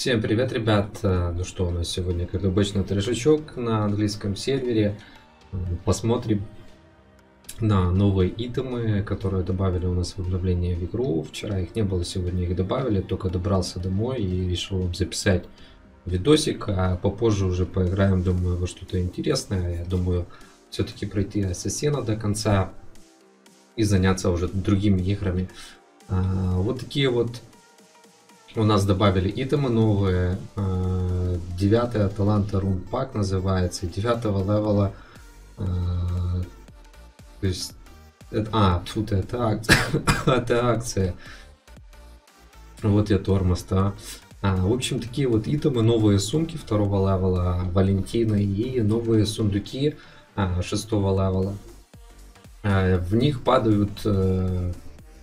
Всем привет, ребят! Э, Ну что, у нас сегодня, как обычно, трешачок на английском сервере. Посмотрим на новые итемы, которые добавили у нас в обновление в игру. Вчера их не было, сегодня их добавили. Только добрался домой и решил вам записать видосик. А попозже уже поиграем, думаю, во что-то интересное. Я думаю, все-таки пройти Ассасина до конца и заняться уже другими играми. А, Вот такие вот у нас добавили итемы новые. Девятая talent rune pack называется. Девятого левела. э, То есть... это- А, тут это акция. это акция. Вот я тормоз, да. А, в общем, такие вот итемы, новые сумки второго левела Валентины и новые сундуки а, шестого левела. А, В них падают... э,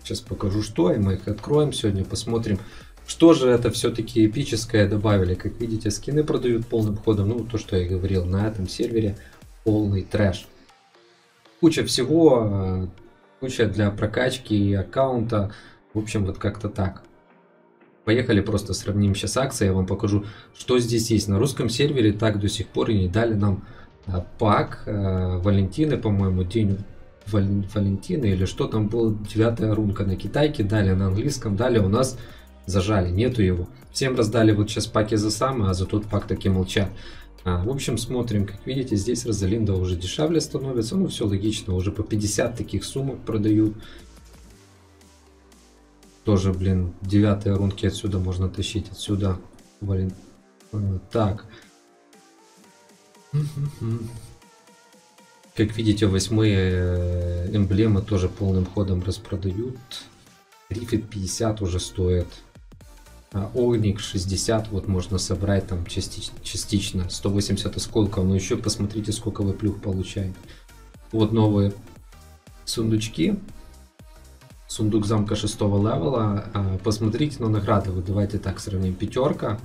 Сейчас покажу что, и мы их откроем сегодня, посмотрим, что же это все-таки эпическое добавили? Как видите, скины продают полным ходом. Ну, то, что я и говорил, на этом сервере полный трэш. Куча всего, э, куча для прокачки аккаунта. В общем, вот как-то так. Поехали просто сравним сейчас акции, я вам покажу, что здесь есть. На русском сервере так до сих пор и не дали нам э, пак э, Валентины, по-моему, день Вал- Валентины или что там было, девятая рунка на китайке, дали на английском, дали у нас зажали, нету его. Всем раздали вот сейчас паки за самые, а за тот пак таки молчат. А, в общем, смотрим, как видите, здесь Розалинда уже дешевле становится, ну все логично, уже по 50 таких сумок продают. Тоже, блин, девятые рунки отсюда можно тащить, отсюда. Блин. Э, Так. Как видите, восьмые э, эмблемы тоже полным ходом распродают. Рифит 50 уже стоит. А Огник 60 вот можно собрать там частич- частично. 180 осколков. Но еще посмотрите, сколько вы плюх получаете. Вот новые сундучки. Сундук замка 6 левела. А, Посмотрите на награды. Вот давайте так сравним. Пятерка.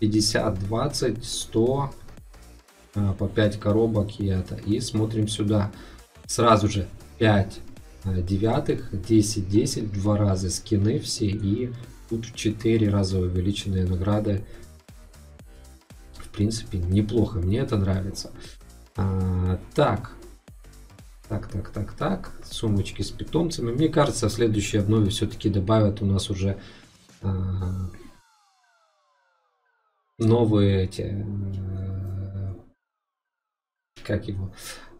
50, 20, 100. а, По 5 коробок и это. И смотрим сюда. Сразу же 5 а, девятых, 10, 10, два раза скины все и тут 4 раза увеличенные награды. В принципе, неплохо, мне это нравится. А, так, так, так, так, так, сумочки с питомцами. Мне кажется, в следующей обнове все-таки добавят у нас уже а, новые эти, как его,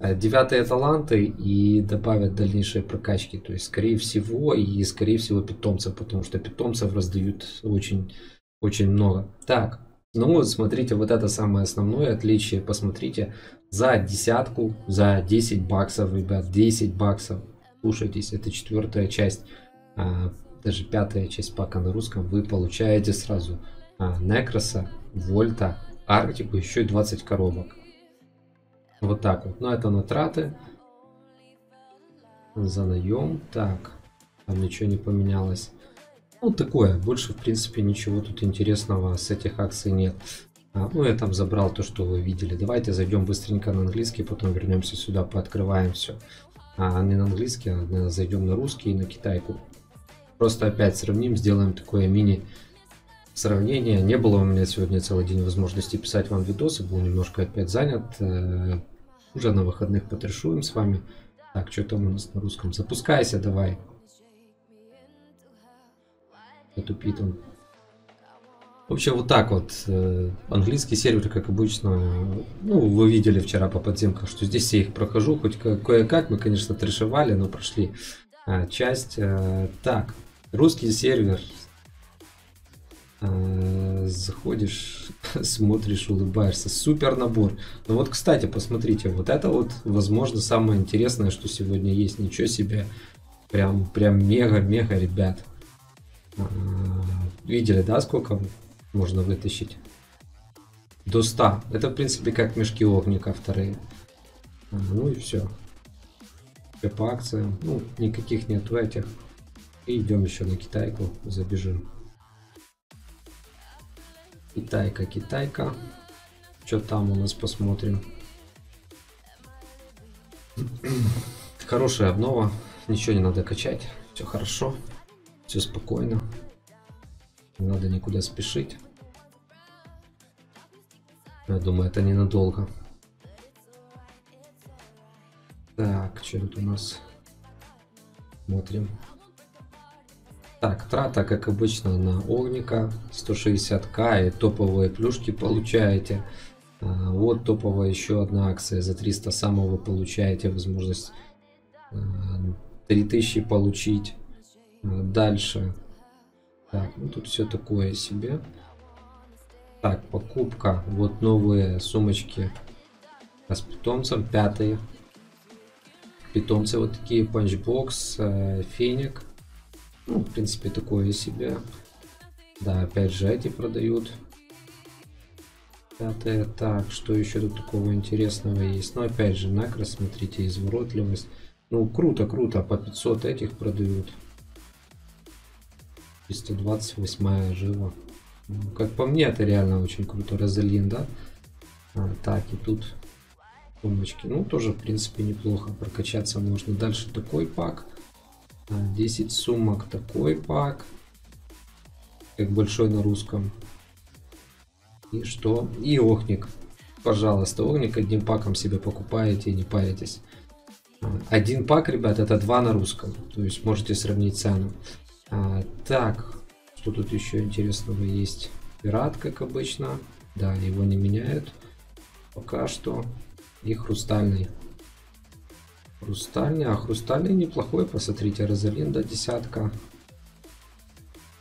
э, девятые таланты и добавят дальнейшие прокачки. То есть, скорее всего, и скорее всего питомцев, потому что питомцев раздают очень, очень много. Так, ну вот смотрите, вот это самое основное отличие. Посмотрите, за десятку, за 10 баксов, ребят, 10 баксов. Слушайтесь, это четвертая часть, а, даже пятая часть пака на русском. Вы получаете сразу а, Некроса, Вольта, Арктику, еще и 20 коробок. Вот так вот. Но это на траты. За наем. Так. Там ничего не поменялось. Ну, такое. Больше, в принципе, ничего тут интересного с этих акций нет. А, ну, я там забрал то, что вы видели. Давайте зайдем быстренько на английский, потом вернемся сюда, пооткрываем все. А не на английский, а зайдем на русский и на китайку. Просто опять сравним, сделаем такое мини сравнение. Не было у меня сегодня целый день возможности писать вам видосы, был немножко опять занят. Э, Уже на выходных потрешуем с вами. Так, что там у нас на русском? Запускайся давай. Тупит он. В общем, вот так вот. э, Английский сервер, как обычно, ну, вы видели вчера по подземкам, что здесь я их прохожу, хоть ко- кое-как, мы, конечно, трешевали, но прошли а, часть. Э, Так, русский сервер. Э, Заходишь, смотришь, улыбаешься. Супер набор. Ну вот, кстати, посмотрите, вот это вот, возможно, самое интересное, что сегодня есть. Ничего себе. Прям, прям мега-мега, ребят. А, Видели, да, сколько можно вытащить? До 100. Это, в принципе, как мешки огника вторые. А, Ну и все. По акциям. Ну, никаких нету этих. И идем еще на китайку. Забежим. Китайка, китайка. Что там у нас посмотрим. Хорошая обнова. Ничего не надо качать. Все хорошо. Все спокойно. Не надо никуда спешить. Я думаю, это ненадолго. Так, что тут у нас? Смотрим. Так, трата, как обычно, на Огника 160к и топовые плюшки получаете. А, вот топовая еще одна акция за 300 самого вы получаете возможность 3000 а, получить. А, дальше. Так, ну тут все такое себе. Так, покупка. Вот новые сумочки с питомцем, пятые. Питомцы вот такие, панчбокс, феник. Ну, в принципе, такое себе. Да, опять же, эти продают. Пятое. Так, что еще тут такого интересного есть? Ну, опять же, накро, смотрите, изворотливость. Ну, круто, круто. По 500 этих продают. 328 жива. Ну, как по мне, это реально очень круто. Розалин, да? А, так, и тут сумочки. Ну, тоже, в принципе, неплохо. Прокачаться можно. Дальше такой пак. 10 сумок такой пак. Как большой на русском. И что? И охник. Пожалуйста, огник одним паком себе покупаете не паритесь. Один пак, ребят, это два на русском. То есть можете сравнить цену. А, так, что тут еще интересного есть? Пират, как обычно. Да, его не меняют. Пока что. И хрустальный. Хрустальный. А хрустальный неплохой. Посмотрите, Розалинда десятка.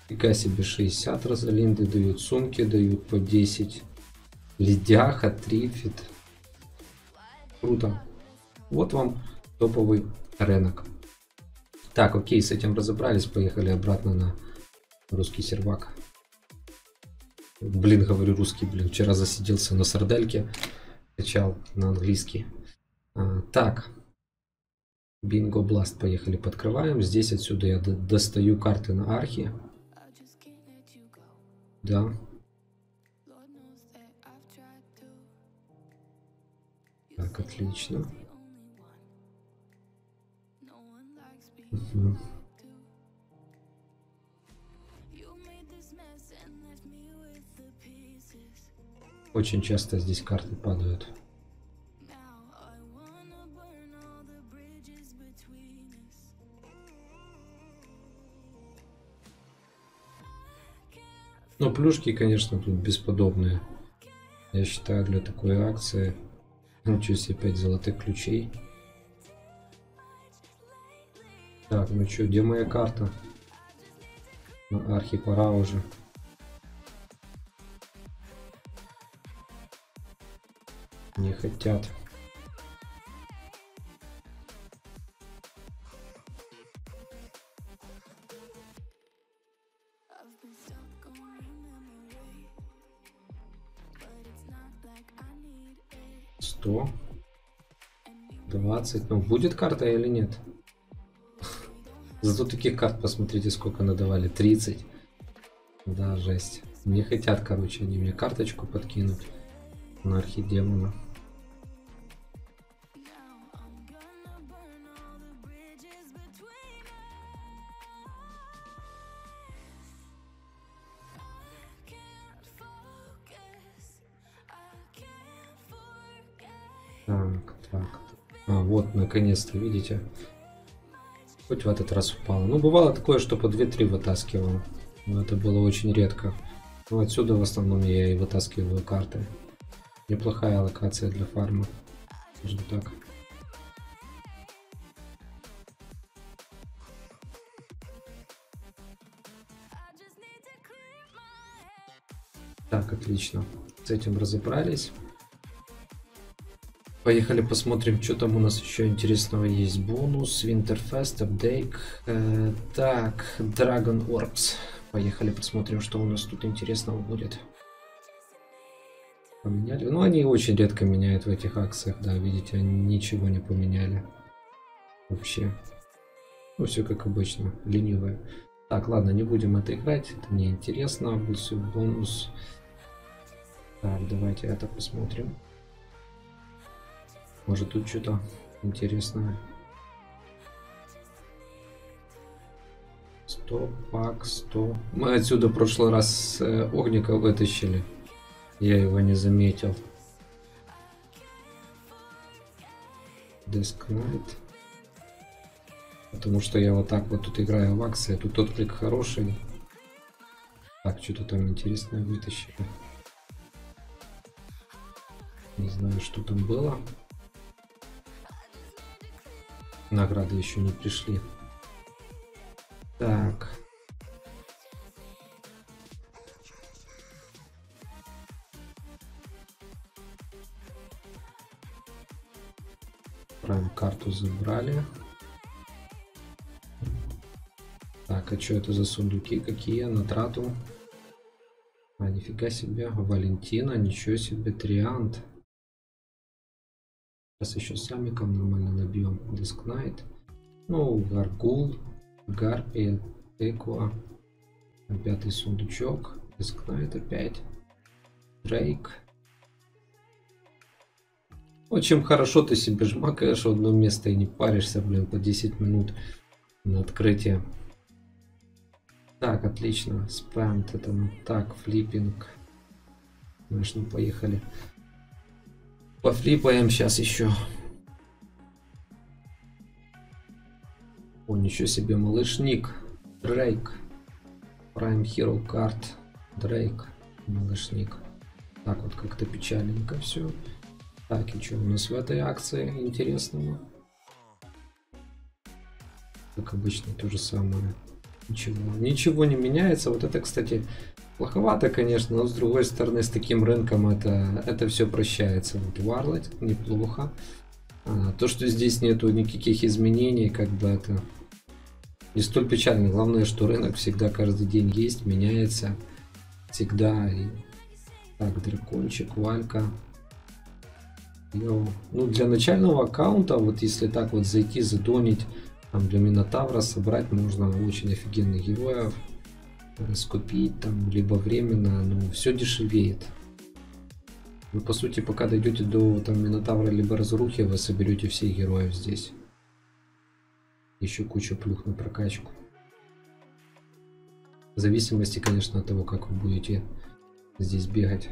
Фига себе 60 Розалинды дают. Сумки дают по 10. Ледяха, трифит. Круто. Вот вам топовый рынок. Так, окей, с этим разобрались. Поехали обратно на русский сервак. Блин, говорю русский, блин. Вчера засиделся на сардельке. Качал на английский. А, так. Бинго Бласт. Поехали, подкрываем. Здесь отсюда я достаю карты на архи. Да. Так, отлично. Очень часто здесь карты падают. Плюшки, конечно, тут бесподобные. Я считаю, для такой акции. Ничего себе, 5 золотых ключей. Так, ну что, где моя карта? На архи пора уже. Не хотят. 20. Ну, будет карта или нет? Зато таких карт, посмотрите, сколько надавали. 30. Да, жесть. Не хотят, короче, они мне карточку подкинуть на архидемона. Так, так. А, вот, наконец-то, видите? Хоть в этот раз упало. Ну, бывало такое, что по 2-3 вытаскивал. Но это было очень редко. Ну, отсюда в основном я и вытаскиваю карты. Неплохая локация для фарма. Скажем так. Так, отлично. С этим разобрались. Поехали посмотрим, что там у нас еще интересного есть. Бонус, Winterfest, апдейт. Э, так, Dragon Orbs. Поехали посмотрим, что у нас тут интересного будет. Поменяли. Ну, они очень редко меняют в этих акциях, да, видите, они ничего не поменяли. Вообще. Ну, все как обычно, ленивые. Так, ладно, не будем это играть, это не интересно. Будет бонус. Так, давайте это посмотрим. Может тут что-то интересное. 100, пак, 100. Мы отсюда в прошлый раз э, огника вытащили. Я его не заметил. Knight. Потому что я вот так вот тут играю в акции. Тут отклик хороший. Так, что-то там интересное вытащили. Не знаю, что там было. Награды еще не пришли. Так. Прайм карту забрали. Так, а что это за сундуки? Какие? На трату? А, нифига себе. Валентина, ничего себе. Триант. Сейчас еще самиком нормально набьем. Диск Найт. Ну, Гаргул, Гарпия, Эква. Пятый сундучок. Диск Найт опять. Дрейк. Очень хорошо ты себе жмакаешь в одно место и не паришься, блин, по 10 минут на открытие. Так, отлично. Спамт это ну так, флиппинг. Ну поехали. Пофлипаем сейчас еще. О, ничего себе, малышник. Дрейк. Prime Hero Card. Дрейк. Малышник. Так вот как-то печальненько все. Так, и что у нас в этой акции интересного? Как обычно, то же самое. Ничего, ничего не меняется. Вот это, кстати, плоховато, конечно, но с другой стороны, с таким рынком это, это все прощается. Вот Warlight неплохо. А, то, что здесь нету никаких изменений, как бы это не столь печально. Главное, что рынок всегда каждый день есть, меняется. Всегда. И... Так, дракончик, валька. Йоу. Ну, для начального аккаунта, вот если так вот зайти, задонить, там для Минотавра собрать можно очень офигенных героев. Скупить там, либо временно, но все дешевеет. Вы по сути, пока дойдете до там Минотавра либо Разрухи, вы соберете всех героев здесь. Еще куча плюх на прокачку. В зависимости, конечно, от того, как вы будете здесь бегать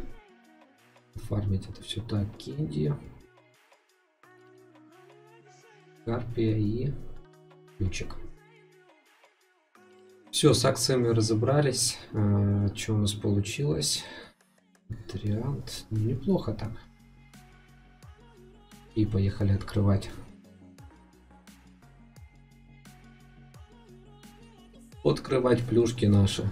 фармить это все так. Кинди. Карпия и ключик. Все, с акциями разобрались. А, что у нас получилось? Триант. Неплохо так. И поехали открывать. Открывать плюшки наши.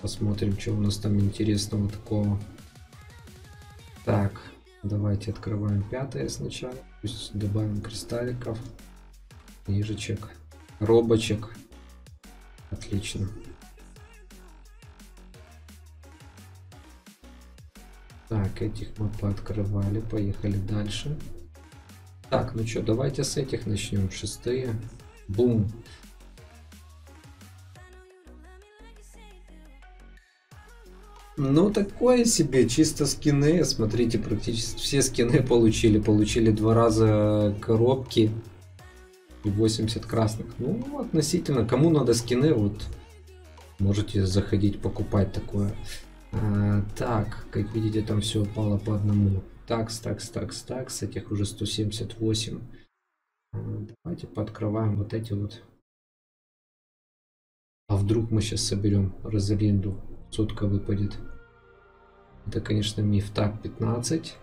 Посмотрим, что у нас там интересного такого. Так, давайте открываем пятое сначала. Пусть добавим кристалликов, книжечек, робочек. Отлично. Так, этих мы пооткрывали. Поехали дальше. Так, ну что, давайте с этих начнем. Шестые. Бум. Ну, такое себе, чисто скины. Смотрите, практически все скины получили. Получили два раза коробки и 80 красных. Ну, относительно, кому надо скины, вот можете заходить покупать такое. А, так, как видите, там все упало по одному. Такс, такс, такс, такс, этих уже 178. А, давайте подкрываем вот эти вот. А вдруг мы сейчас соберем Розалинду? Сотка выпадет. Это, конечно, миф. Так, 15.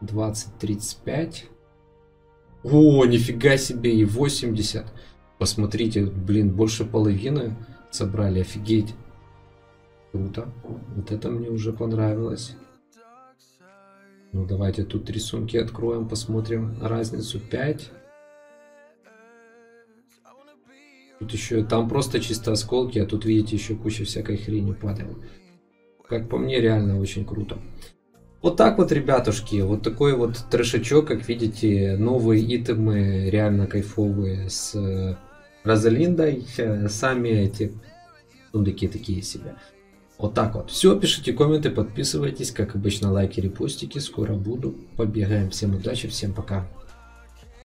20, 35. О, нифига себе, и 80. Посмотрите, блин, больше половины собрали, офигеть. Круто. Вот это мне уже понравилось. Ну, давайте тут рисунки откроем, посмотрим разницу. 5. Тут еще, там просто чисто осколки, а тут, видите, еще куча всякой хрени падает. Как по мне, реально очень круто. Вот так вот, ребятушки, вот такой вот трешачок, как видите, новые итемы реально кайфовые с э, Розалиндой, э, сами эти сундуки такие себе. Вот так вот. Все, пишите комменты, подписывайтесь, как обычно, лайки, репостики. Скоро буду. Побегаем. Всем удачи, всем пока.